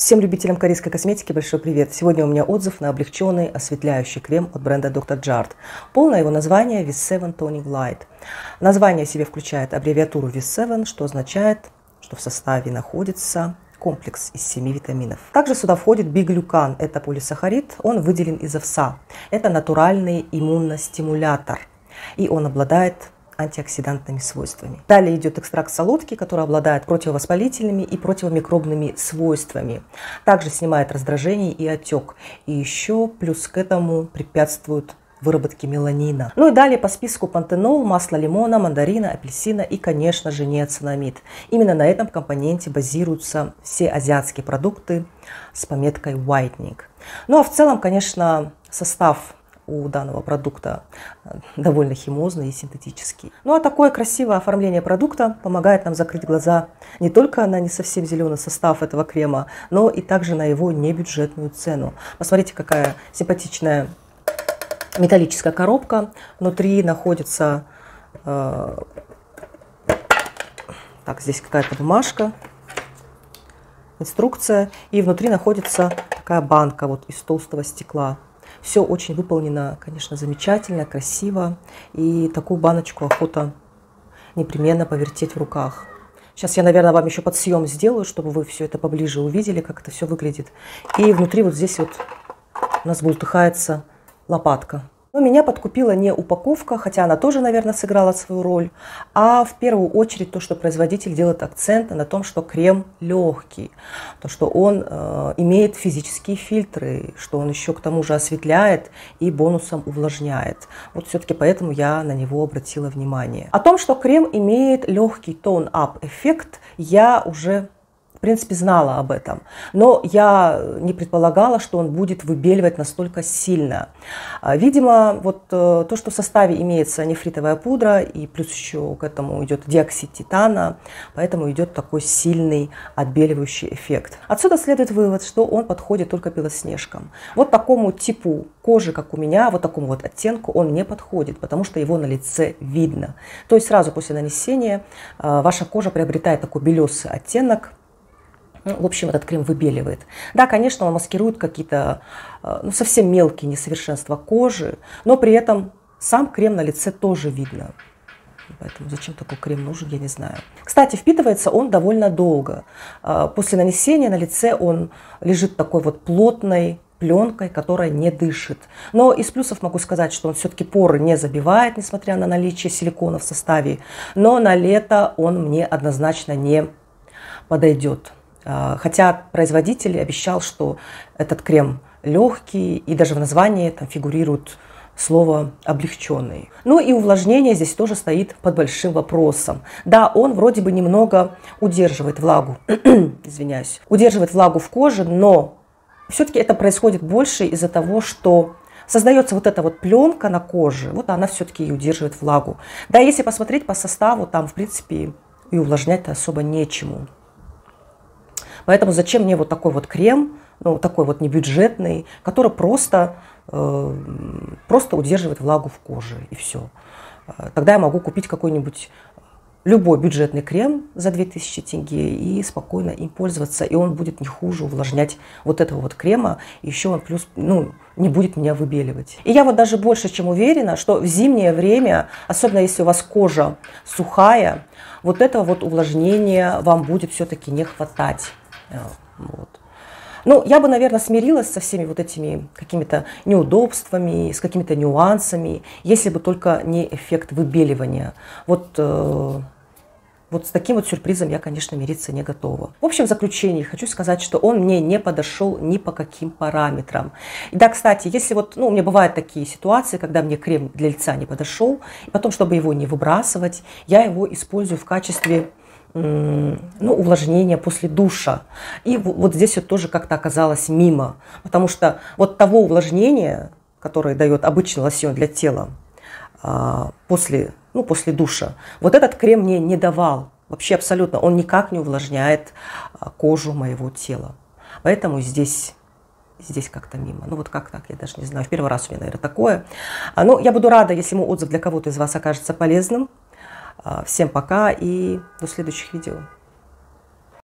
Всем любителям корейской косметики большой привет! Сегодня у меня отзыв на облегченный осветляющий крем от бренда Dr. Jart. Полное его название VIS7 Tonic Light. Название себе включает аббревиатуру VIS7, что означает, что в составе находится комплекс из 7 витаминов. Также сюда входит биглюкан, это полисахарид, он выделен из овса. Это натуральный иммуностимулятор, и он обладает антиоксидантными свойствами. Далее идет экстракт солодки, который обладает противовоспалительными и противомикробными свойствами. Также снимает раздражение и отек. И еще плюс к этому препятствует выработки меланина. Ну и далее по списку пантенол, масло лимона, мандарина, апельсина и, конечно же, неоцинамид. Именно на этом компоненте базируются все азиатские продукты с пометкой whitening. Ну а в целом, конечно, состав у данного продукта э, довольно химозный и синтетический. Ну а такое красивое оформление продукта помогает нам закрыть глаза не только на не совсем зеленый состав этого крема, но и также на его небюджетную цену. Посмотрите, какая симпатичная металлическая коробка. Внутри находится... Э, так, здесь какая-то бумажка, инструкция. И внутри находится такая банка вот из толстого стекла. Все очень выполнено, конечно, замечательно, красиво. И такую баночку охота непременно повертеть в руках. Сейчас я, наверное, вам еще подсъем сделаю, чтобы вы все это поближе увидели, как это все выглядит. И внутри вот здесь вот у нас бултыхается лопатка. Но меня подкупила не упаковка, хотя она тоже, наверное, сыграла свою роль, а в первую очередь то, что производитель делает акцент на том, что крем легкий, то, что он э, имеет физические фильтры, что он еще к тому же осветляет и бонусом увлажняет. Вот все-таки поэтому я на него обратила внимание. О том, что крем имеет легкий тон-ап эффект, я уже в принципе, знала об этом. Но я не предполагала, что он будет выбеливать настолько сильно. А, видимо, вот э, то, что в составе имеется нефритовая пудра, и плюс еще к этому идет диоксид титана, поэтому идет такой сильный отбеливающий эффект. Отсюда следует вывод, что он подходит только белоснежкам. Вот такому типу кожи, как у меня, вот такому вот оттенку он не подходит, потому что его на лице видно. То есть сразу после нанесения э, ваша кожа приобретает такой белесый оттенок, ну, в общем, этот крем выбеливает. Да, конечно, он маскирует какие-то э, ну, совсем мелкие несовершенства кожи, но при этом сам крем на лице тоже видно. Поэтому зачем такой крем нужен, я не знаю. Кстати, впитывается он довольно долго. Э, после нанесения на лице он лежит такой вот плотной пленкой, которая не дышит. Но из плюсов могу сказать, что он все-таки поры не забивает, несмотря на наличие силикона в составе. Но на лето он мне однозначно не подойдет. А, хотя производитель обещал, что этот крем легкий, и даже в названии там фигурирует слово облегченный. Ну и увлажнение здесь тоже стоит под большим вопросом. Да, он вроде бы немного удерживает влагу, извиняюсь, удерживает влагу в коже, но все-таки это происходит больше из-за того, что создается вот эта вот пленка на коже, вот она все-таки и удерживает влагу. Да, если посмотреть по составу, там, в принципе, и увлажнять-то особо нечему. Поэтому зачем мне вот такой вот крем, ну, такой вот небюджетный, который просто, э, просто удерживает влагу в коже и все. Э, тогда я могу купить какой-нибудь любой бюджетный крем за 2000 тенге и спокойно им пользоваться, и он будет не хуже увлажнять вот этого вот крема, еще он плюс, ну, не будет меня выбеливать. И я вот даже больше чем уверена, что в зимнее время, особенно если у вас кожа сухая, вот этого вот увлажнения вам будет все-таки не хватать. Вот. Ну, я бы, наверное, смирилась со всеми вот этими какими-то неудобствами, с какими-то нюансами, если бы только не эффект выбеливания. Вот, э, вот с таким вот сюрпризом я, конечно, мириться не готова. В общем, в заключении хочу сказать, что он мне не подошел ни по каким параметрам. И да, кстати, если вот, ну, у меня бывают такие ситуации, когда мне крем для лица не подошел, и потом, чтобы его не выбрасывать, я его использую в качестве ну, увлажнения после душа. И вот здесь вот тоже как-то оказалось мимо, потому что вот того увлажнения, которое дает обычный лосьон для тела а, после, ну, после душа, вот этот крем мне не давал. Вообще абсолютно. Он никак не увлажняет а, кожу моего тела. Поэтому здесь здесь как-то мимо. Ну вот как так, я даже не знаю. В первый раз у меня, наверное, такое. А, ну, я буду рада, если мой отзыв для кого-то из вас окажется полезным. Всем пока и до следующих видео.